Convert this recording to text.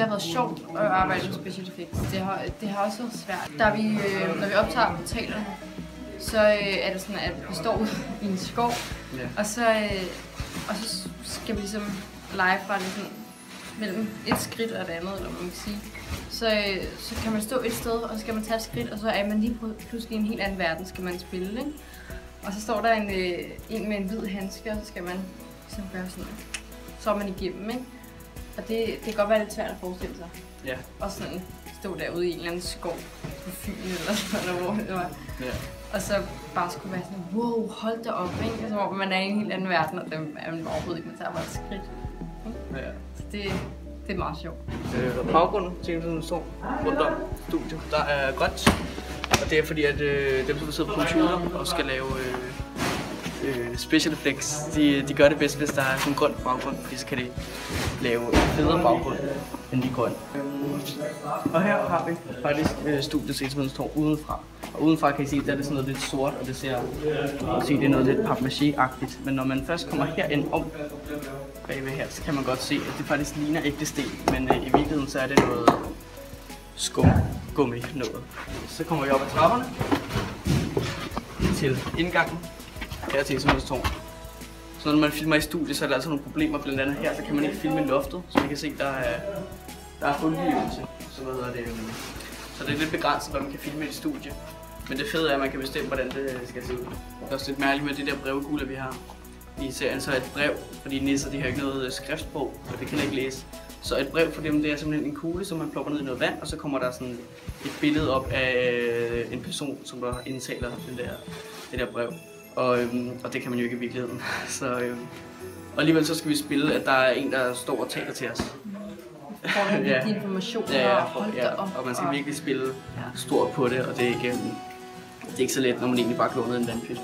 har været sjovt at arbejde med special effects. Det har, det har også været svært. Der vi, øh, når vi optager portalerne, så øh, er det sådan, at vi står i en skov, Ja. og så, øh, og så skal vi ligesom lege fra det sådan, mellem et skridt og et andet, eller man kan sige. Så, øh, så kan man stå et sted, og så skal man tage et skridt, og så er man lige pl- pludselig i en helt anden verden, skal man spille, ikke? Og så står der en, øh, en med en hvid handske, og så skal man ligesom gøre sådan, så er man igennem, ikke? Og det, det kan godt være lidt svært at forestille sig. Ja. Og sådan stå derude i en eller anden skov på Fyn eller sådan noget, hvor det var. Ja. Og så bare skulle være sådan, wow, hold da op, ikke? Som om man er i en helt anden verden, og dem er man overhovedet ikke, man tager bare et skridt. ja. Så det, det er meget sjovt. Øh, baggrunden til den står rundt om studiet, der er grønt. Og det er fordi, at øh, dem, som sidder på computer og skal lave øh, øh, special effects, de, de gør det bedst, hvis der er en grøn baggrund, fordi så kan de lave en federe baggrund end lige grøn. Og her har vi faktisk øh, studiet set, som den står udenfra. Og udenfra kan I se, der er det sådan noget lidt sort, og det ser, se, det er noget lidt papmaché-agtigt. Men når man først kommer herind om bagved her, så kan man godt se, at det faktisk ligner ægte sten, men øh, i virkeligheden så er det noget skum, gummi noget. Så kommer vi op ad trapperne til indgangen her til Isomødstårn. Så når man filmer i studiet, så er der altså nogle problemer, blandt andet her, så kan man ikke filme loftet, så man kan se, der er, der er fundgivelse. Så hvad hedder det? Øhm, så det er lidt begrænset, hvad man kan filme i et studie. Men det fede er, at man kan bestemme, hvordan det skal se ud. Det er også lidt mærkeligt med det der brevgule, vi har i serien, så er et brev, fordi nisser de har ikke noget øh, skriftsprog, og det kan ikke læse. Så et brev for dem, det er simpelthen en kugle, som man plopper ned i noget vand, og så kommer der sådan et billede op af øh, en person, som der indtaler den der, det der brev. Og, øhm, og det kan man jo ikke i virkeligheden. Så, øhm, og alligevel så skal vi spille, at der er en, der står og taler til os. Får nogle Ja. informationer, Ja, ja, og hold da ja, op. og man skal virkelig spille stort på det, og det er ikke, øhm, det er ikke så let, når man egentlig bare kan en vandpyt.